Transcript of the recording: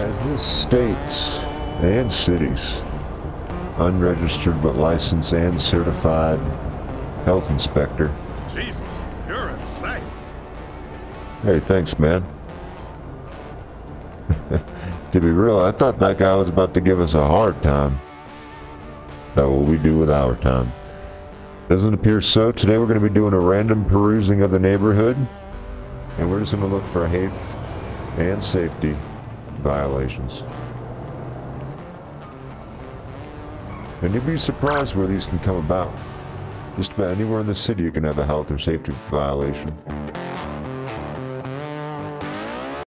As this states and cities, unregistered but licensed and certified health inspector. Jesus, you're a sight. Hey, thanks, man. to be real, I thought that guy was about to give us a hard time. That what we do with our time. Doesn't appear so. Today we're going to be doing a random perusing of the neighborhood. And we're just going to look for health and safety violations. And you'd be surprised where these can come about. Just about anywhere in the city you can have a health or safety violation.